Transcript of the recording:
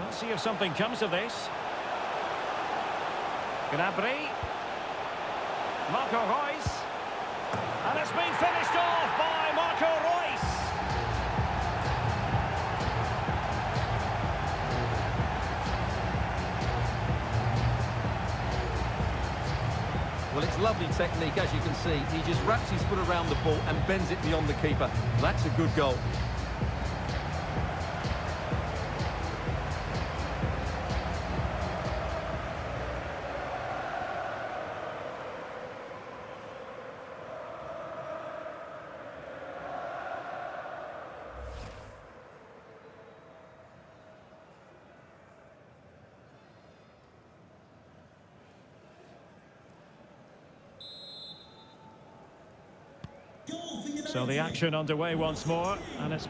Let's see if something comes of this. Gnabry. Marco Reus. And it's been finished off by Marco Reus. Well, it's lovely technique, as you can see. He just wraps his foot around the ball and bends it beyond the keeper. That's a good goal. So the action underway once more, and it's